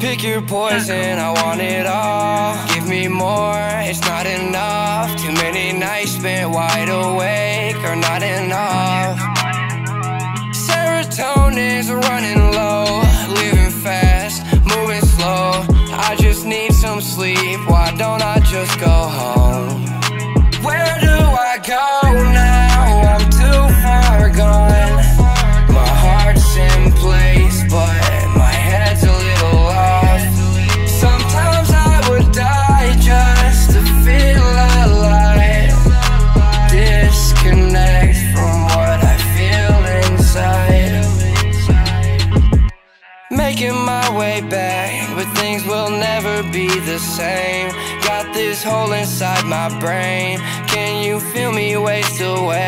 Pick your poison, I want it all. Give me more, it's not enough. Too many nights spent wide awake are not enough. Serotonin's running low, living fast, moving slow. I just need some sleep, why don't I be the same. Got this hole inside my brain. Can you feel me waste away?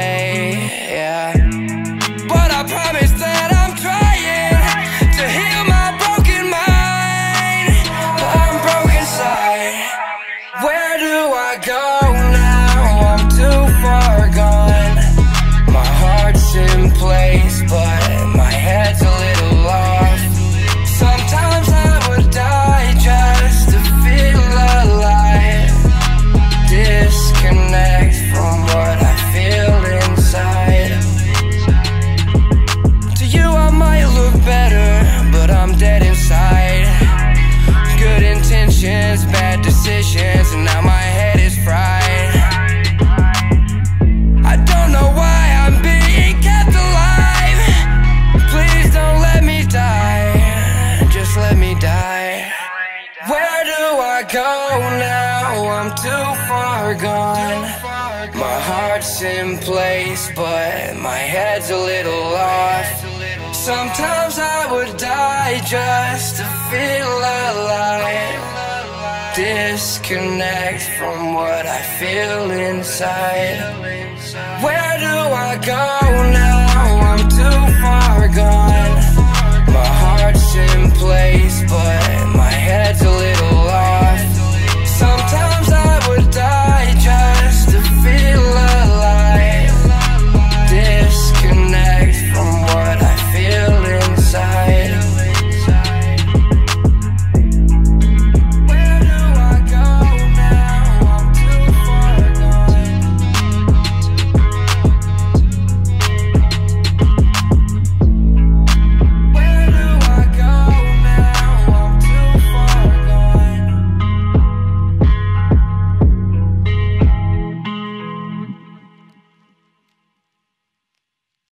Intentions, bad decisions, and now my head is fried. I don't know why I'm being kept alive. Please don't let me die. Just let me die. Where do I go now? I'm too far gone. My heart's in place, but my head's a little off. Sometimes I would die just to feel. Disconnect from what I feel inside. Where do I go now? I'm too far gone.